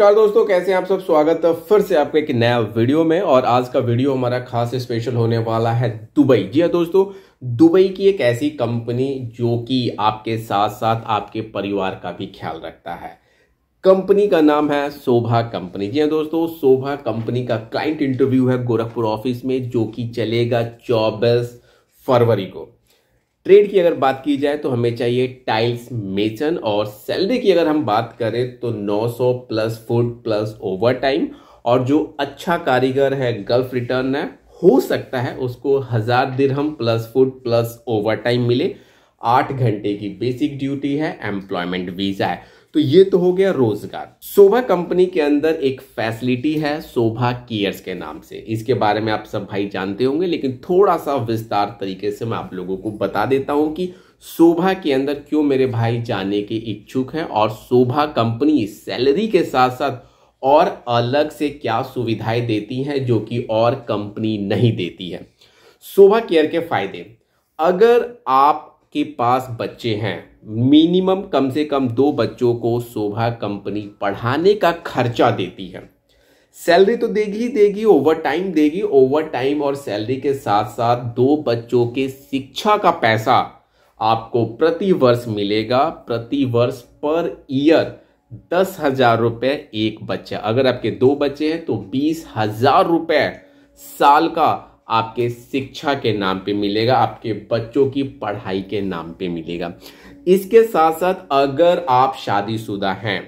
नमस्कार दोस्तों, कैसे हैं आप सब? स्वागत है फिर से आपके एक नया वीडियो में। और आज का वीडियो हमारा खास स्पेशल होने वाला है दुबई। जी हाँ दोस्तों, दुबई की एक ऐसी कंपनी जो कि आपके साथ साथ आपके परिवार का भी ख्याल रखता है। कंपनी का नाम है शोभा कंपनी। जी हाँ दोस्तों, शोभा कंपनी का क्लाइंट इंटरव्यू है गोरखपुर ऑफ़िस में, जो कि चलेगा चौबीस फरवरी को। ट्रेड की अगर बात की जाए तो हमें चाहिए टाइल्स मेचन और सैलरी की अगर हम बात करें तो 900 plus food plus overtime और जो अच्छा कारीगर है, गल्फ रिटर्न है हो सकता है उसको हज़ार दिरहम plus food plus overtime मिले। आठ घंटे की बेसिक ड्यूटी है, एम्प्लॉयमेंट वीज़ा है। तो ये तो हो गया रोज़गार। शोभा कंपनी के अंदर एक फैसिलिटी है शोभा केयर्स के नाम से। इसके बारे में आप सब भाई जानते होंगे, लेकिन थोड़ा सा विस्तार तरीके से मैं आप लोगों को बता देता हूँ कि शोभा के अंदर क्यों मेरे भाई जाने के इच्छुक हैं और शोभा कंपनी सैलरी के साथ साथ और अलग से क्या सुविधाएँ देती हैं जो कि और कंपनी नहीं देती है। शोभा केयर के फ़ायदे। अगर आपके पास बच्चे हैं मिनिमम कम से कम दो बच्चों को शोभा कंपनी पढ़ाने का खर्चा देती है। सैलरी तो देगी ही देगी ओवर टाइम देगी ओवर टाइम और सैलरी के साथ साथ दो बच्चों के शिक्षा का पैसा आपको प्रति वर्ष मिलेगा। प्रति वर्ष पर ईयर दस हज़ार रुपए एक बच्चा। अगर आपके दो बच्चे हैं तो बीस हज़ार रुपये साल का आपके शिक्षा के नाम पे मिलेगा, आपके बच्चों की पढ़ाई के नाम पे मिलेगा। इसके साथ साथ अगर आप शादीशुदा हैं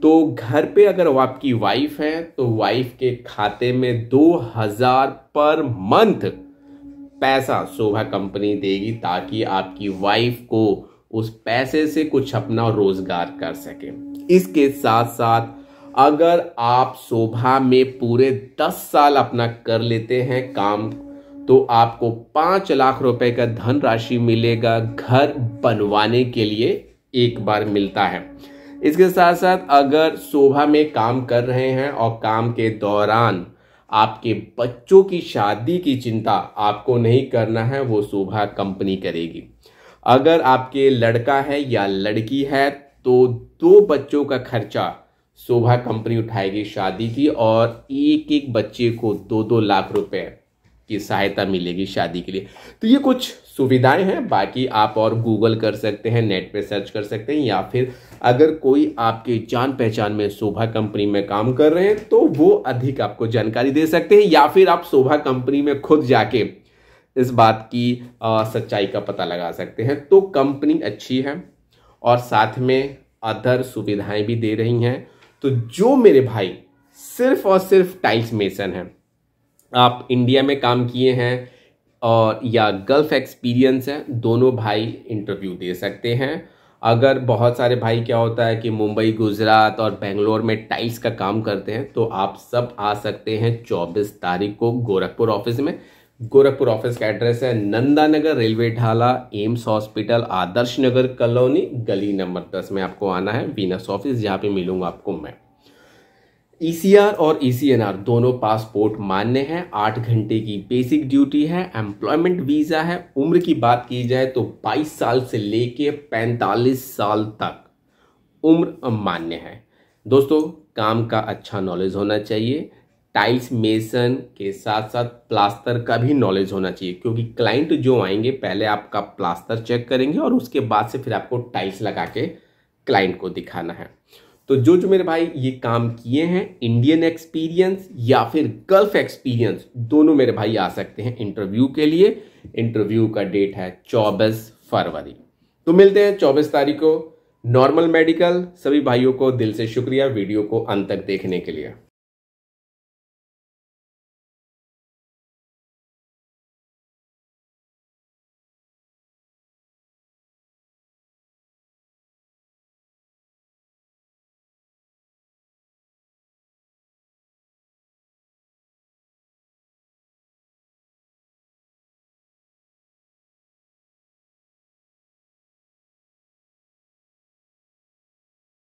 तो घर पे अगर वो आपकी वाइफ है तो वाइफ के खाते में दो हज़ार पर मंथ पैसा शोभा कंपनी देगी ताकि आपकी वाइफ को उस पैसे से कुछ अपना रोज़गार कर सके। इसके साथ साथ अगर आप शोभा में पूरे दस साल अपना कर लेते हैं काम तो आपको पाँच लाख रुपए का धनराशि मिलेगा घर बनवाने के लिए, एक बार मिलता है। इसके साथ साथ अगर शोभा में काम कर रहे हैं और काम के दौरान आपके बच्चों की शादी की चिंता आपको नहीं करना है, वो शोभा कंपनी करेगी। अगर आपके लड़का है या लड़की है तो दो बच्चों का खर्चा शोभा कंपनी उठाएगी शादी की और एक एक बच्चे को दो दो लाख रुपए। की सहायता मिलेगी शादी के लिए। तो ये कुछ सुविधाएँ हैं, बाकी आप और गूगल कर सकते हैं, नेट पे सर्च कर सकते हैं, या फिर अगर कोई आपके जान पहचान में शोभा कंपनी में काम कर रहे हैं तो वो अधिक आपको जानकारी दे सकते हैं, या फिर आप शोभा कंपनी में खुद जाके इस बात की सच्चाई का पता लगा सकते हैं। तो कंपनी अच्छी है और साथ में अदर सुविधाएँ भी दे रही हैं। तो जो मेरे भाई सिर्फ़ और सिर्फ़ टाइल्स मेसन है आप इंडिया में काम किए हैं और, या गल्फ एक्सपीरियंस है, दोनों भाई इंटरव्यू दे सकते हैं। अगर बहुत सारे भाई क्या होता है कि मुंबई, गुजरात और बेंगलोर में टाइल्स का काम करते हैं तो आप सब आ सकते हैं 24 तारीख को गोरखपुर ऑफ़िस में। गोरखपुर ऑफ़िस का एड्रेस है नंदा नगर रेलवे ढाला, AIIMS hospital Adarsh Nagar colony, गली नंबर दस में आपको आना है वीनस ऑफ़िस जहाँ पे मिलूँगा आपको मैं। ईसीआर e और ईसीएनआर e दोनों पासपोर्ट मान्य हैं, आठ घंटे की बेसिक ड्यूटी है एम्प्लॉयमेंट वीज़ा है, उम्र की बात की जाए तो 22 साल से लेके 45 साल तक उम्र मान्य है। दोस्तों, काम का अच्छा नॉलेज होना चाहिए टाइल्स मेसन के साथ साथ प्लास्टर का भी नॉलेज होना चाहिए, क्योंकि क्लाइंट जो आएँगे, पहले आपका प्लास्टर चेक करेंगे और उसके बाद से फिर आपको टाइल्स लगा के क्लाइंट को दिखाना है। तो जो जो मेरे भाई ये काम किए हैं इंडियन एक्सपीरियंस या फिर गल्फ एक्सपीरियंस दोनों मेरे भाई आ सकते हैं इंटरव्यू के लिए। इंटरव्यू का डेट है चौबीस फरवरी। तो मिलते हैं चौबीस तारीख को। नॉर्मल मेडिकल सभी भाइयों को दिल से शुक्रिया, वीडियो को अंत तक देखने के लिए।